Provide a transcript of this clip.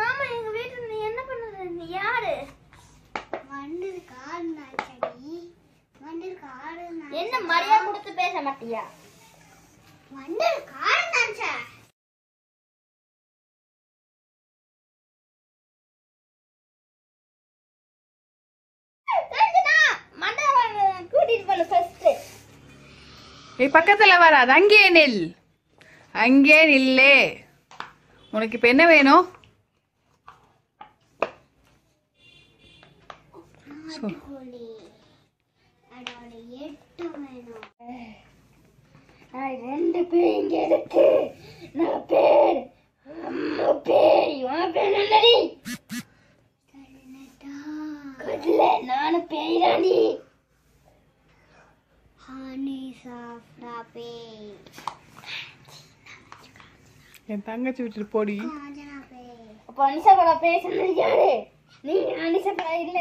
ஆமா எங்க வீட்டுல நீ என்ன பண்ணுற? நீ யாரு? வண்டில் காடு நாச்சடி என்ன மரியாதை கொடுத்து பேச மாட்டியா? வண்டில் நீ பக்கத்துல வராது அங்கே நில். அங்கே நில்லே. உனக்கு இப்ப என்ன வேணும்? ரெண்டு பேர் இங்க இருக்கு. நான் பேர் அம்மா பேர் இவன் பேர் நல்லடி நானும் பேய் ராணி சாஃப்ரா பேய் என் தங்கச்சி விட்டுட்டு போடி. அப்போ அனிசா படம் பேசுனது யாரு நீ படம் இல்ல.